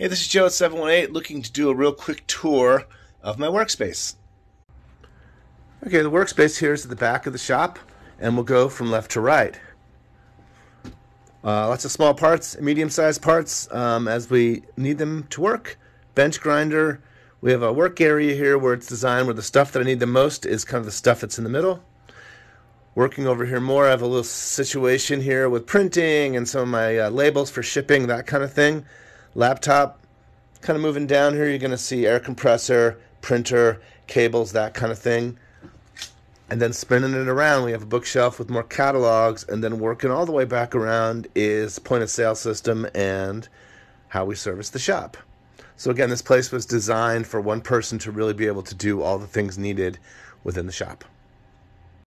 Hey, this is Joe at 718 looking to do a real quick tour of my workspace. Okay, the workspace here is at the back of the shop, and we'll go from left to right. Uh, lots of small parts, medium-sized parts um, as we need them to work. Bench grinder. We have a work area here where it's designed where the stuff that I need the most is kind of the stuff that's in the middle. Working over here more, I have a little situation here with printing and some of my uh, labels for shipping, that kind of thing laptop. Kind of moving down here, you're going to see air compressor, printer, cables, that kind of thing. And then spinning it around, we have a bookshelf with more catalogs. And then working all the way back around is point of sale system and how we service the shop. So, again, this place was designed for one person to really be able to do all the things needed within the shop.